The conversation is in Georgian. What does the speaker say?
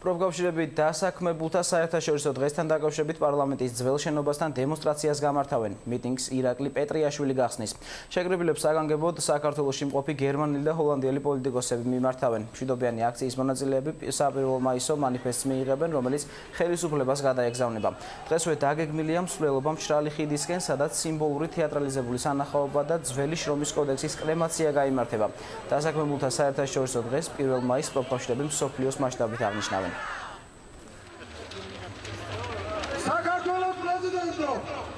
პროფკავშირები დასაქმებულთა საერთაშორისო დღესთან დაკავშირებით პარლამენტის ძველ შენობასთან დემონსტრაციას გამართავენ. მიტინგს ირაკლი პეტრიაშვილი გახსნის. შეკრებილებს საგანგებოდ საქართველოსში მყოფი გერმანელი და ჰოლანდიელი პოლიტიკოსები მიმართავენ. მშვიდობიანი აქციის მონაწილეები საპირვო მაისო манифестს მიიღებენ, რომელიც ხელისუფლებას გადაეგზავნება. დღესვე დაგეგმილია მსვლელობა მშრალი ხიდისკენ, სადაც სიმბოლური თეატრალიზებული სანახაობა და ძველი შრომის კოდექსის კრემაცია გამართება. დასაქმებულთა საერთაშორისო დღეს 1 მაისს პროფკავშირები მსოფლიოს მასშტაბით აღნიშნავენ. 坂田プレゼント。